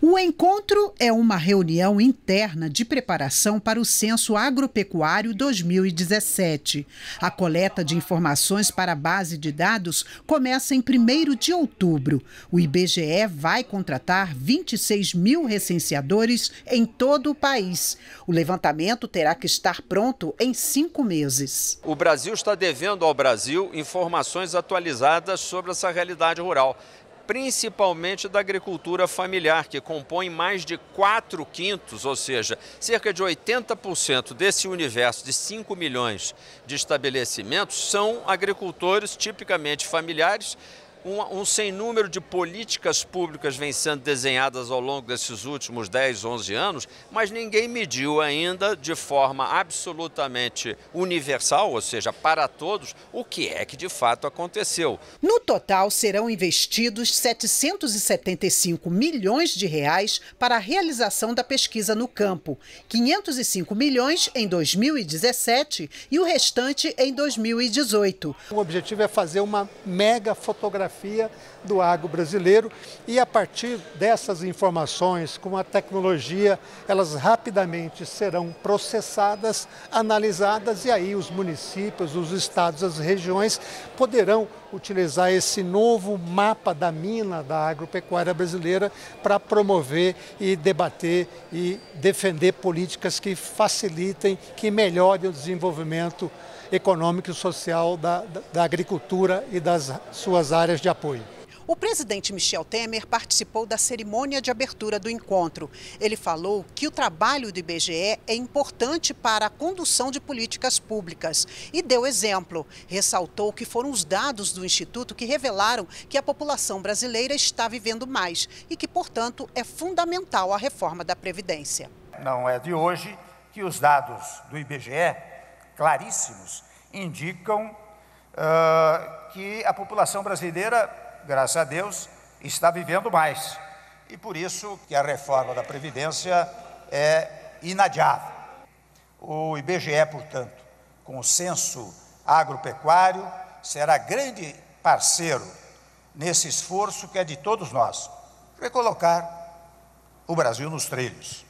O encontro é uma reunião interna de preparação para o Censo Agropecuário 2017. A coleta de informações para a base de dados começa em 1 de outubro. O IBGE vai contratar 26 mil recenseadores em todo o país. O levantamento terá que estar pronto em cinco meses. O Brasil está devendo ao Brasil informações atualizadas sobre essa realidade rural principalmente da agricultura familiar, que compõe mais de 4 quintos, ou seja, cerca de 80% desse universo de 5 milhões de estabelecimentos são agricultores tipicamente familiares um, um sem número de políticas públicas vem sendo desenhadas ao longo desses últimos 10, 11 anos, mas ninguém mediu ainda de forma absolutamente universal, ou seja, para todos, o que é que de fato aconteceu. No total, serão investidos 775 milhões de reais para a realização da pesquisa no campo, 505 milhões em 2017 e o restante em 2018. O objetivo é fazer uma mega fotografia demografia do agro brasileiro. E a partir dessas informações, com a tecnologia, elas rapidamente serão processadas, analisadas e aí os municípios, os estados, as regiões poderão utilizar esse novo mapa da mina da agropecuária brasileira para promover e debater e defender políticas que facilitem, que melhorem o desenvolvimento econômico e social da, da, agricultura e das suas áreas de apoio. O presidente Michel Temer participou da cerimônia de abertura do encontro. Ele falou que o trabalho do IBGE é importante para a condução de políticas públicas e deu exemplo. Ressaltou que foram os dados do Instituto que revelaram que a população brasileira está vivendo mais e que, portanto, é fundamental a reforma da Previdência. Não é de hoje que os dados do IBGE claríssimos indicam uh, que a população brasileira, graças a Deus, está vivendo mais. E por isso que a reforma da Previdência é inadiável. O IBGE, portanto, com o censo agropecuário, será grande parceiro nesse esforço que é de todos nós, recolocar o Brasil nos trilhos.